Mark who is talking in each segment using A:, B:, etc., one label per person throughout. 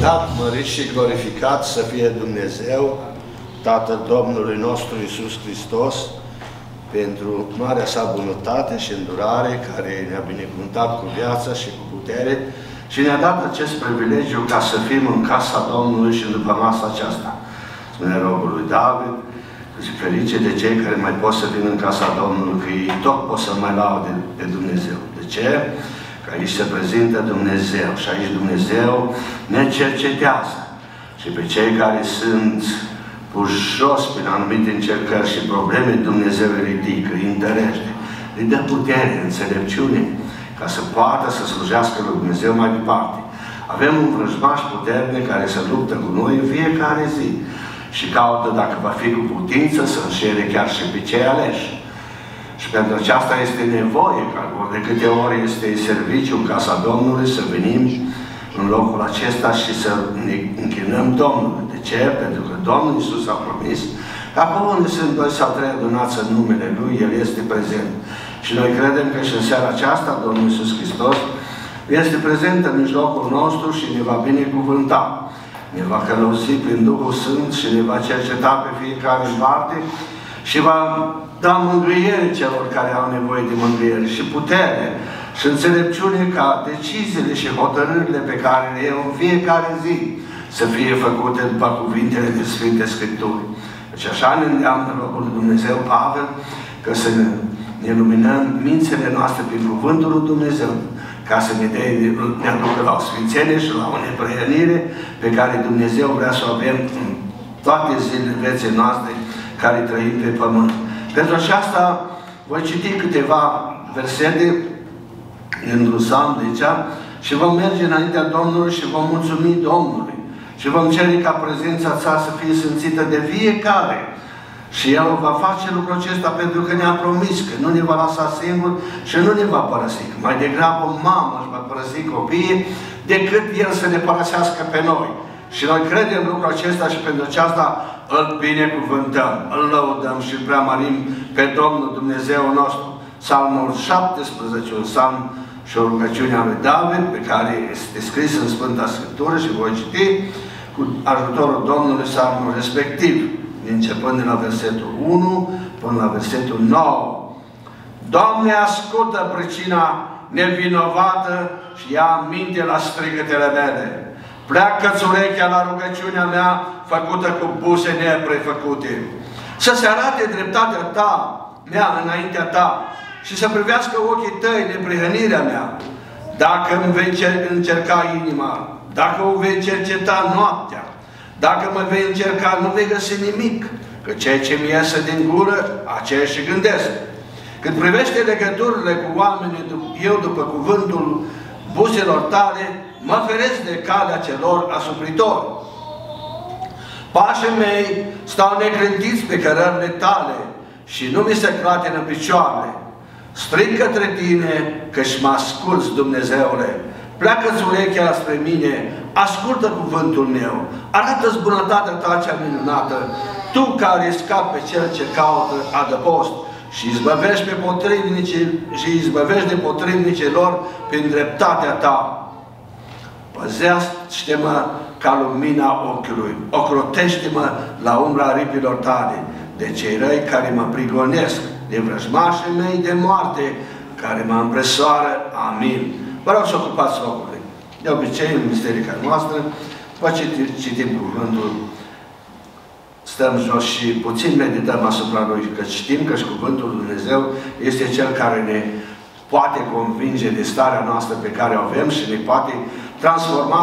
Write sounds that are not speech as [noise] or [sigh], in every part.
A: Lăudat, mărit și glorificat să fie Dumnezeu, Tatăl Domnului nostru Isus Hristos, pentru marea sa bunătate și îndurare, care ne-a binecuvântat cu viața și cu putere și ne-a dat acest privilegiu ca să fim în casa Domnului și după masa aceasta. Spune robul lui David, și ferice de cei care mai pot să vină în casa Domnului, că ei tot pot să mai laude pe Dumnezeu. De ce? Că aici se prezintă Dumnezeu și aici Dumnezeu ne cercetează. Și pe cei care sunt puși jos prin anumite încercări și probleme, Dumnezeu îi ridică, îi întărește, îi dă putere, înțelepciune, ca să poată să slujească lui Dumnezeu mai departe. Avem un vrăjmaș puternic care se luptă cu noi în fiecare zi și caută, dacă va fi cu putință, să înșele chiar și pe cei aleși. Și pentru aceasta este nevoie, ca de câte ori este serviciu în casa Domnului, să venim în locul acesta și să ne închinăm Domnului. De ce? Pentru că Domnul Iisus a promis că acolo unde sunt doi sau trei adunați în numele Lui, El este prezent. Și noi credem că și în seara aceasta Domnul Iisus Hristos este prezent în mijlocul nostru și ne va binecuvânta. Ne va călăuzi prin Duhul Sfânt și ne va cerceta pe fiecare în parte și va da mângâiere celor care au nevoie de mângâiere și putere și înțelepciune ca deciziile și hotărârile pe care le iau în fiecare zi să fie făcute după cuvintele de Sfinte Scripturi. Deci așa ne îndeamnă locul lui Dumnezeu Pavel că să ne luminăm mințele noastre prin Cuvântul lui Dumnezeu ca să ne, dea, ne aducă la o sfințenie și la o neprăienire pe care Dumnezeu vrea să o avem în toate zilele vieții noastre care trăim pe pământ. Pentru aceasta voi citi câteva versete în Psalm de aici și vom merge înaintea Domnului și vom mulțumi Domnului. Și vom cere ca prezența sa să fie simțită de fiecare. Și El va face lucrul acesta pentru că ne-a promis că nu ne va lăsa singur și nu ne va părăsi. Mai degrabă mama își va părăsi copiii decât El să ne părăsească pe noi. Și noi credem lucrul acesta și pentru aceasta îl binecuvântăm, îl lăudăm și preamarim pe Domnul Dumnezeu nostru. Psalmul 17, un psalm și o rugăciune a lui David, pe care este scris în Sfânta Scriptură și voi citi cu ajutorul Domnului psalmul respectiv, începând de la versetul 1 până la versetul 9. Doamne, ascultă pricina nevinovată și ia minte la strigătele mele. Pleacă-ți urechea la rugăciunea mea făcută cu buse neprefăcute. Să se arate dreptatea ta, mea, înaintea ta, și să privească ochii tăi neprihănirea mea. Dacă îmi vei încerca inima, dacă o vei cerceta noaptea, dacă mă vei încerca, nu vei găsi nimic, că ceea ce mi iese din gură, aceea și gândesc. Când privește legăturile cu oamenii, eu după cuvântul buzelor tale, mă feresc de calea celor asupritori. Pașii mei stau necrântiți pe cărările tale și nu mi se clatină picioarele. Strig către tine că-și mă asculți, Dumnezeule. Pleacă-ți urechea spre mine, ascultă cuvântul meu, arată-ți bunătatea ta cea minunată, tu care scapi pe cel ce caută adăpost și izbăvești pe potrivnici și izbăvești de potrivnicii lor prin dreptatea ta. Păzește-mă ca lumina ochiului, ocrotește-mă la umbra aripilor tale, de cei răi care mă prigonesc, de vrăjmașii mei de moarte, care mă împresoară. Amin. Vă rog să ocupați locurile. De obicei, în misterica noastră, după ce citim cuvântul, stăm jos și puțin medităm asupra lui, că știm că și cuvântul Lui Dumnezeu este Cel care ne poate convinge de starea noastră pe care o avem și ne poate transforma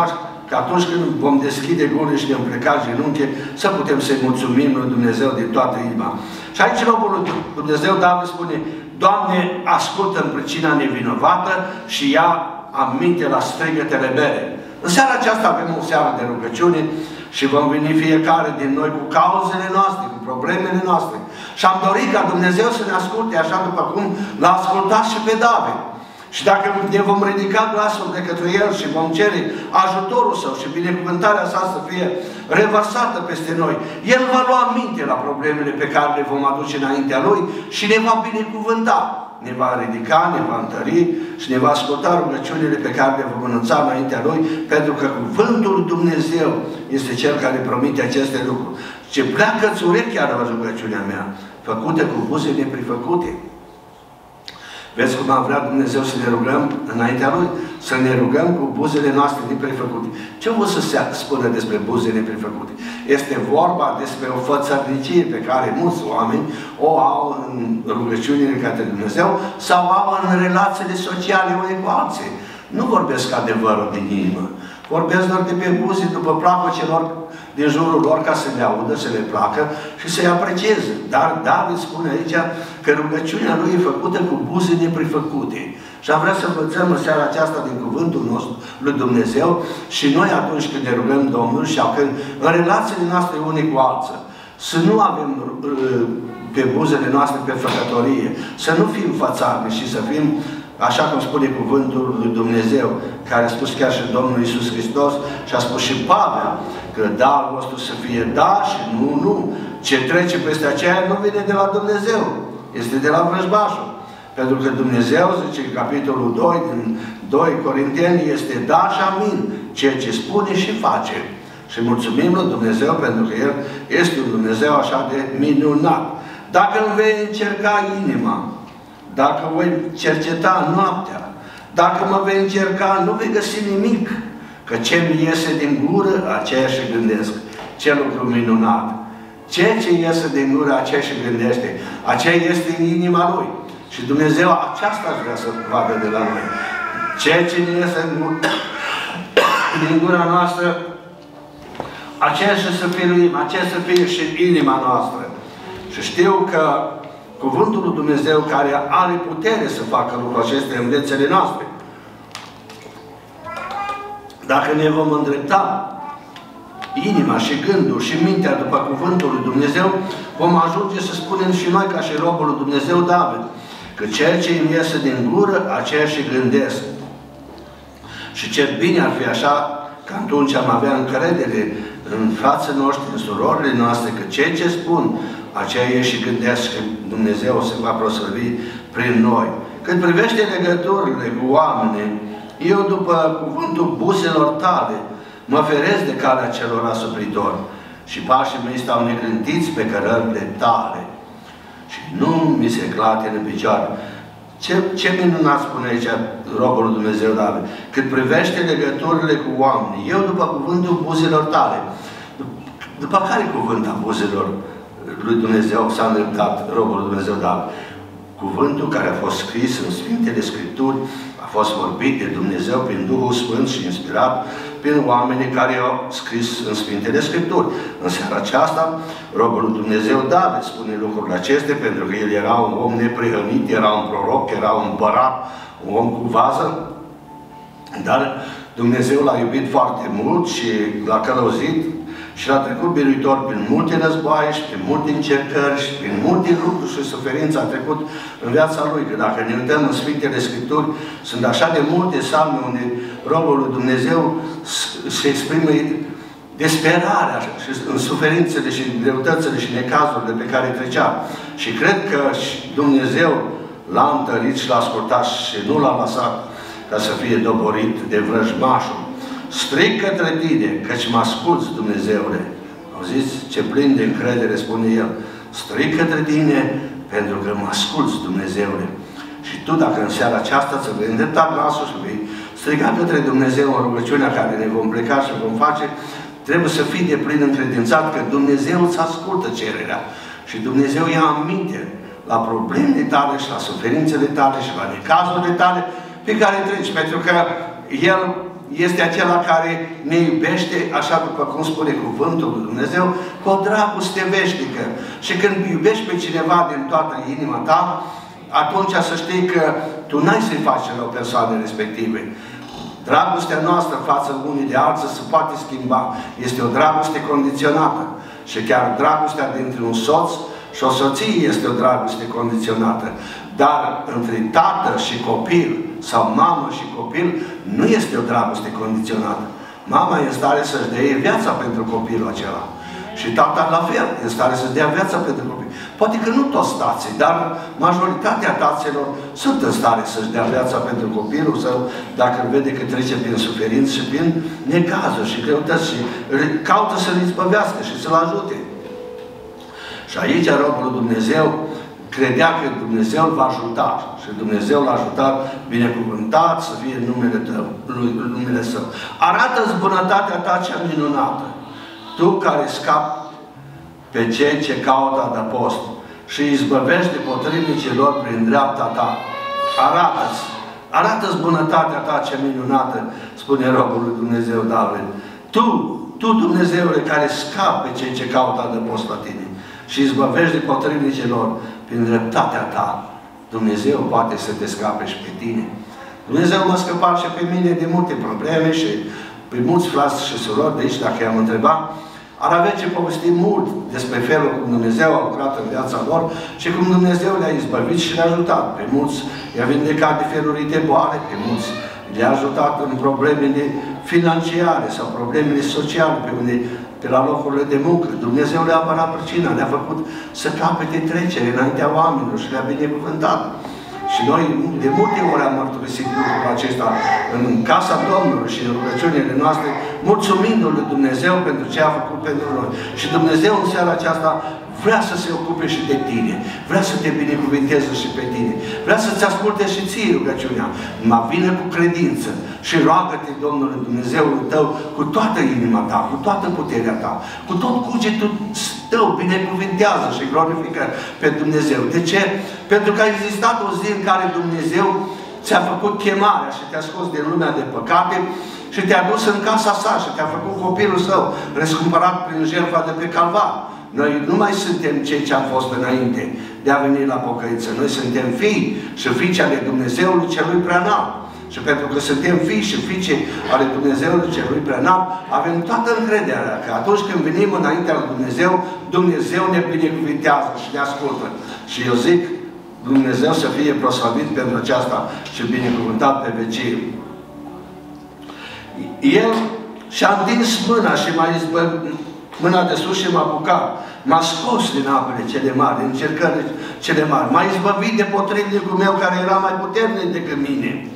A: că atunci când vom deschide gurile și ne pleca genunchi, să putem să-i mulțumim lui Dumnezeu din toată inima. Și aici locul lui Dumnezeu David spune, Doamne, ascultă în pricina nevinovată și ia aminte la strigătele mele. În seara aceasta avem o seară de rugăciune și vom veni fiecare din noi cu cauzele noastre, cu problemele noastre. Și am dorit ca Dumnezeu să ne asculte așa după cum l-a ascultat și pe David. Și dacă ne vom ridica glasul de către El și vom cere ajutorul Său și binecuvântarea sa să fie revărsată peste noi, El va lua minte la problemele pe care le vom aduce înaintea Lui și ne va binecuvânta. ne va ridica, ne va întări și ne va asculta rugăciunile pe care le vom anunța înaintea Lui, pentru că Cuvântul lui Dumnezeu este Cel care promite aceste lucruri. Ce pleacă-ți urechea la rugăciunea mea, făcută cu buze neprifăcute. Vezi cum a vrea Dumnezeu să ne rugăm înaintea Lui? Să ne rugăm cu buzele noastre neprefăcute. Ce vreau să se spună despre buze neprefăcute? Este vorba despre o fățărnicie pe care mulți oameni o au în rugăciunile către Dumnezeu sau au în relațiile sociale unei cu alții. Nu vorbesc adevărul din inimă. Vorbesc doar de pe buze după placul celor din jurul lor ca să le audă, să le placă și să-i aprecieze. Dar David spune aici că rugăciunea lui e făcută cu buze neprefăcute. Și am vrea să învățăm în seara aceasta din cuvântul nostru lui Dumnezeu și noi atunci când ne rugăm Domnul și când în relațiile noastre unii cu alții, să nu avem uh, pe buzele noastre pe făcătorie, să nu fim fațarni și să fim Așa cum spune cuvântul lui Dumnezeu, care a spus chiar și Domnul Iisus Hristos și a spus și Pavel, că da vostru să fie da și nu, nu. Ce trece peste aceea nu vine de la Dumnezeu, este de la vrăjbașul. Pentru că Dumnezeu, zice în capitolul 2 din 2 Corinteni, este da și amin, ceea ce spune și face. Și mulțumim lui Dumnezeu pentru că El este un Dumnezeu așa de minunat. Dacă îmi vei încerca inima, dacă voi cerceta noaptea, dacă mă vei încerca, nu vei găsi nimic. Că ce mi iese din gură, aceea și gândesc. Ce lucru minunat! Ceea ce iese din gură, aceea și gândește. Aceea este în inima Lui. Și Dumnezeu aceasta aș vrea să vadă de la noi. Ceea ce ne iese [coughs] din gura noastră, aceea și să fie, aceea să fie și inima noastră. Și știu că Cuvântul lui Dumnezeu care are putere să facă lucrul acesta în viețile noastre. Dacă ne vom îndrepta inima și gândul și mintea după Cuvântul lui Dumnezeu, vom ajunge să spunem și noi ca și robul lui Dumnezeu David, că ceea ce îmi iese din gură, aceea și gândesc. Și ce bine ar fi așa, că atunci am avea încredere în fața noștri, în surorile noastre, că ceea ce spun, aceea e și gândesc că Dumnezeu se va proslăvi prin noi. Când privește legăturile cu oamenii, eu după cuvântul buselor tale, mă feresc de calea celor asupritori și pașii mei stau necântiți pe cărările tale și nu mi se clate în picioare. Ce, ce minunat spune aici robul lui Dumnezeu David? Cât privește legăturile cu oamenii, eu după cuvântul buzelor tale, după care cuvânt a buzelor lui Dumnezeu s-a îndreptat robul lui Dumnezeu David? Cuvântul care a fost scris în Sfintele Scripturi a fost vorbit de Dumnezeu prin Duhul Sfânt și inspirat prin oamenii care au scris în Sfintele Scripturi. În seara aceasta, robul lui Dumnezeu David spune lucrurile acestea pentru că el era un om neprihănit, era un proroc, era un împărat, un om cu vază, dar Dumnezeu l-a iubit foarte mult și l-a călăuzit și l-a trecut biruitor prin multe războaie și prin multe încercări și prin multe lucruri și suferință a trecut în viața lui. Că dacă ne uităm în Sfintele Scripturi, sunt așa de multe salme unde robul lui Dumnezeu se exprimă desperarea și în suferințele și în greutățile și necazurile pe care trecea. Și cred că Dumnezeu l-a întărit și l-a ascultat și nu l-a lăsat ca să fie doborit de vrăjmașul Strig către tine, căci mă asculți, Dumnezeule. Auziți ce plin de încredere spune El. Strig către tine, pentru că mă asculți, Dumnezeule. Și tu, dacă în seara aceasta să vei îndrepta glasul și vei striga către Dumnezeu în rugăciunea care ne vom pleca și vom face, trebuie să fii de plin încredințat că Dumnezeu îți ascultă cererea. Și Dumnezeu ia aminte la problemele tale și la suferințele tale și la necazurile tale pe care treci. Pentru că El este acela care ne iubește, așa după cum spune cuvântul lui Dumnezeu, cu o dragoste veșnică. Și când iubești pe cineva din toată inima ta, atunci să știi că tu n-ai să-i faci la o persoană respective. Dragostea noastră față unii de alții se poate schimba. Este o dragoste condiționată. Și chiar dragostea dintre un soț și o soție este o dragoste condiționată. Dar între tată și copil, sau mamă și copil, nu este o dragoste condiționată. Mama e în stare să-și dea viața pentru copilul acela. Și tata la fel, e în stare să-și dea viața pentru copil. Poate că nu toți tații, dar majoritatea taților sunt în stare să-și dea viața pentru copilul său, dacă îl vede că trece prin suferință și prin necazuri și greutăți și caută să-l izbăvească și să-l ajute. Și aici robul Dumnezeu credea că Dumnezeu îl va ajuta și Dumnezeu l-a ajutat, binecuvântat să fie numele tău, numele său. Arată-ți bunătatea ta cea minunată, tu care scapi pe cei ce caută adăpost și izbăvești de potrivnicii lor prin dreapta ta. Arată-ți, arată-ți bunătatea ta cea minunată, spune robul lui Dumnezeu David. Tu, tu Dumnezeule care scapi pe cei ce caută adăpost la tine și izbăvești de potrivnicii lor prin dreptatea ta, Dumnezeu poate să te scape și pe tine. Dumnezeu m-a scăpat și pe mine de multe probleme și pe mulți frați și surori de aici, dacă i-am întrebat, ar avea ce povesti mult despre felul cum Dumnezeu a lucrat în viața lor și cum Dumnezeu le-a izbăvit și le-a ajutat. Pe mulți i-a vindecat de feluri de boale, pe mulți le-a ajutat în problemele financiare sau problemele sociale, pe unde pe la locurile de muncă. Dumnezeu le-a apărat pricina, le-a făcut să capete trecere înaintea oamenilor și le-a binecuvântat. Și noi de multe ori am mărturisit lucrul acesta în casa Domnului și în rugăciunile noastre, mulțumindu-Lui Dumnezeu pentru ce a făcut pentru noi. Și Dumnezeu în seara aceasta vrea să se ocupe și de tine, vrea să te binecuvinteze și pe tine, vrea să-ți asculte și ție rugăciunea. Mă vine cu credință și roagă-te Domnului Dumnezeul tău cu toată inima ta, cu toată puterea ta, cu tot cugetul tău, binecuvintează și glorifică pe Dumnezeu. De ce? Pentru că a existat o zi în care Dumnezeu ți-a făcut chemarea și te-a scos din lumea de păcate și te-a dus în casa sa și te-a făcut copilul său, răscumpărat prin jertfa de pe calvar. Noi nu mai suntem cei ce am fost înainte de a veni la pocăință. Noi suntem fii și fiice ale Dumnezeului celui preanalt. Și pentru că suntem fii și fiice ale Dumnezeului celui preanalt, avem toată încrederea că atunci când venim înaintea lui Dumnezeu, Dumnezeu ne binecuvintează și ne ascultă. Și eu zic, Dumnezeu să fie proslavit pentru aceasta și binecuvântat pe vecie. El și-a întins mâna și m-a mâna de sus și m-a apucat. M-a scos din apele cele mari, din încercările cele mari. M-a izbăvit de potrivnicul meu care era mai puternic decât mine.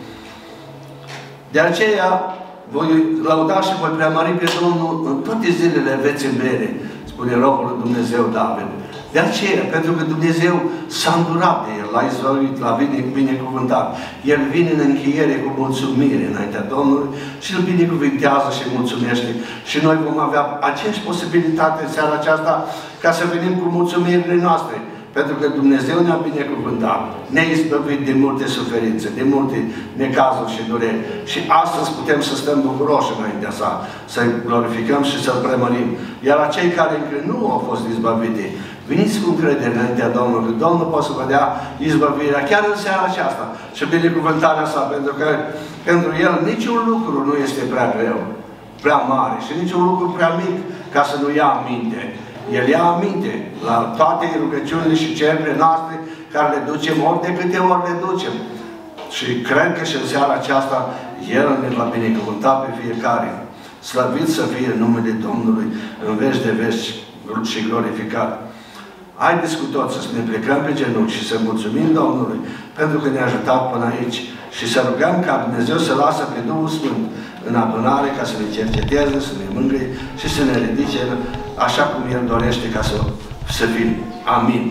A: De aceea voi lauda și voi preamări pe Domnul în toate zilele vieții mele, spune robul Dumnezeu David. De aceea, pentru că Dumnezeu s-a îndurat de el, l-a izvăluit, l-a binecuvântat. El vine în încheiere cu mulțumire înaintea Domnului și îl binecuvintează și mulțumește. Și noi vom avea aceeași posibilitate în seara aceasta ca să venim cu mulțumirile noastre. Pentru că Dumnezeu ne-a binecuvântat, ne-a izbăvit de multe suferințe, de multe necazuri și dureri. Și astăzi putem să stăm bucuroși înaintea sa, să-i glorificăm și să-L premărim. Iar acei care încă nu au fost izbăvite, Veniți cu încredere înaintea Domnului, că Domnul poate să vă dea izbăvirea chiar în seara aceasta și binecuvântarea sa, pentru că pentru El niciun lucru nu este prea greu, prea mare și niciun lucru prea mic ca să nu ia aminte. El ia aminte la toate rugăciunile și cererile noastre care le ducem ori de câte ori le ducem. Și cred că și în seara aceasta El ne va binecuvânta pe fiecare. Slăvit să fie numele Domnului în veci de veci și glorificat. Haideți cu toți să ne plecăm pe genunchi și să mulțumim Domnului pentru că ne-a ajutat până aici și să rugăm ca Dumnezeu să lasă pe Duhul Sfânt în adunare ca să ne cerceteze, să ne mângâie și să ne ridice așa cum El dorește ca să, să fim. Amin.